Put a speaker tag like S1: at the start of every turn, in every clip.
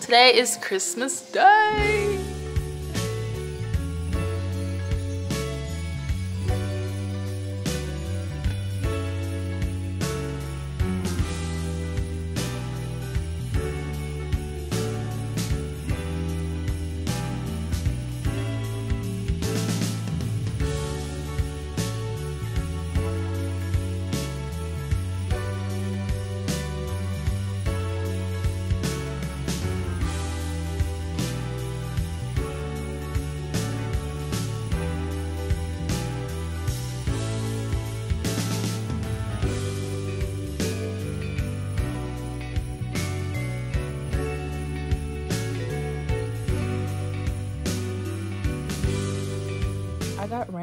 S1: Today is Christmas Day.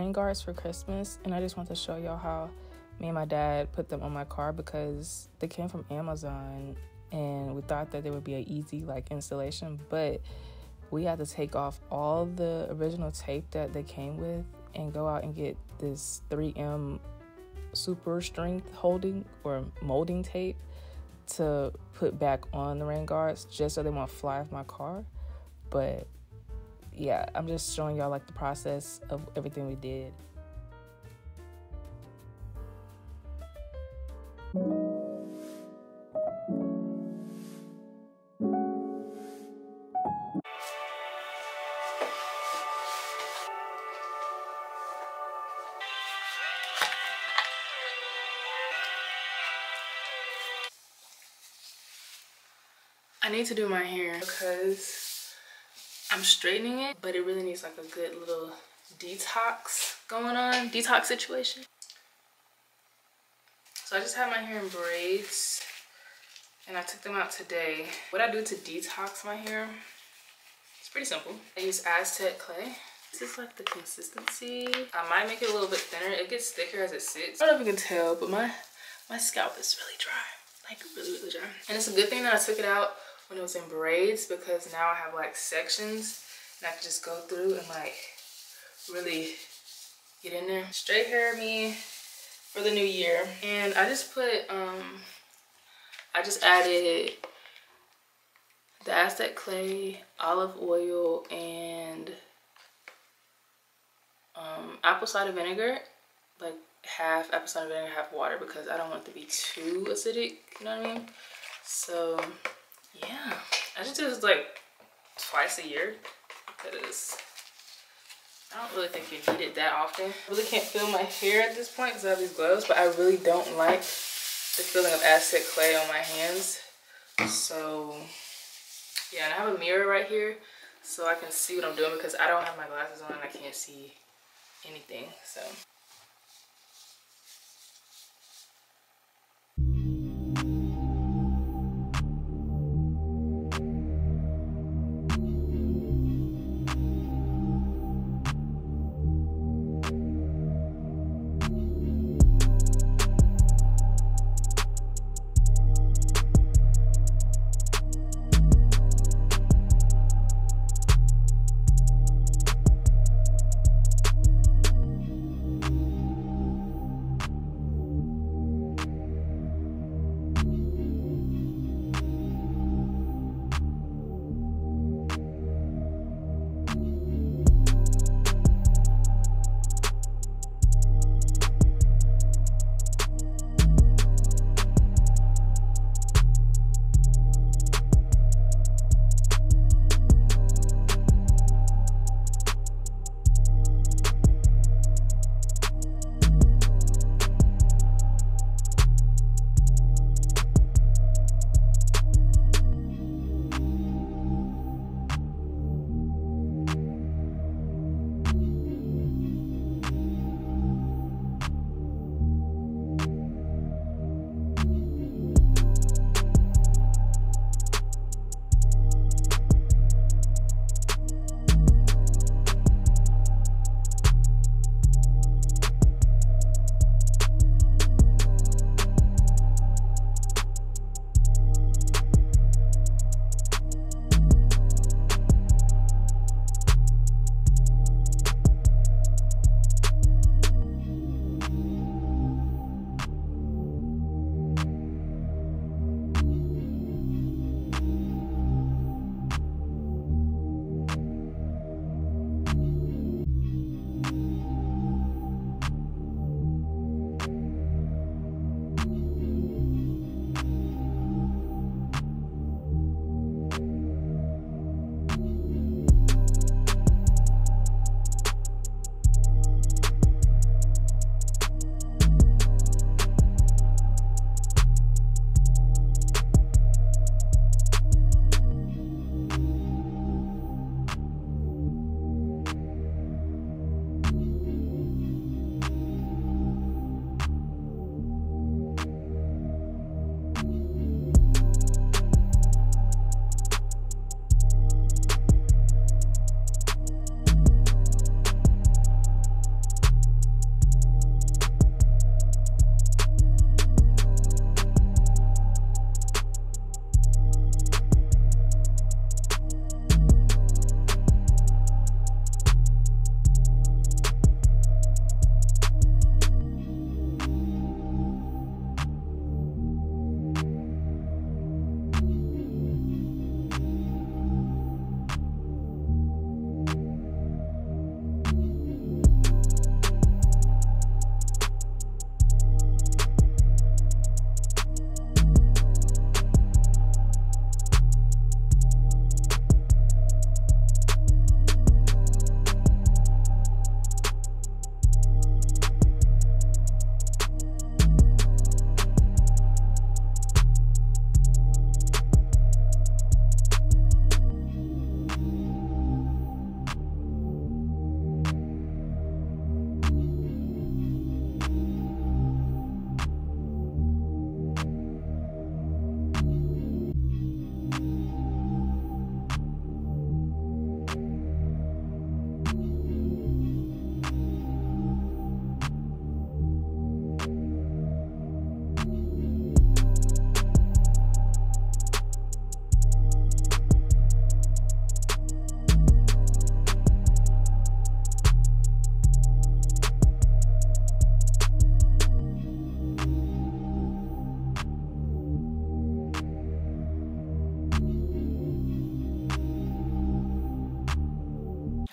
S1: Rain guards for Christmas, and I just want to show y'all how me and my dad put them on my car because they came from Amazon, and we thought that they would be an easy like installation, but we had to take off all the original tape that they came with and go out and get this 3M super strength holding or molding tape to put back on the rain guards just so they won't fly off my car. But yeah, I'm just showing y'all like the process of everything we did. I need to do my hair because I'm straightening it, but it really needs like a good little detox going on, detox situation. So I just have my hair in braids and I took them out today. What I do to detox my hair, it's pretty simple. I use Aztec clay. This is like the consistency. I might make it a little bit thinner. It gets thicker as it sits. I don't know if you can tell, but my, my scalp is really dry. Like really, really dry. And it's a good thing that I took it out when it was in braids because now I have like sections and I can just go through and like really get in there. Straight hair me for the new year. And I just put, um, I just added the Aztec clay, olive oil, and um, apple cider vinegar. Like half apple cider vinegar, half water because I don't want it to be too acidic, you know what I mean? So Just do like twice a year because I don't really think you need it that often. I really can't feel my hair at this point because I have these gloves, but I really don't like the feeling of Aztec clay on my hands. So yeah, and I have a mirror right here so I can see what I'm doing because I don't have my glasses on and I can't see anything. So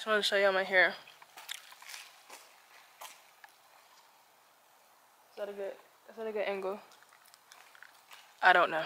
S1: Just want to show y'all my hair. Is that a good, is that a good angle? I don't know.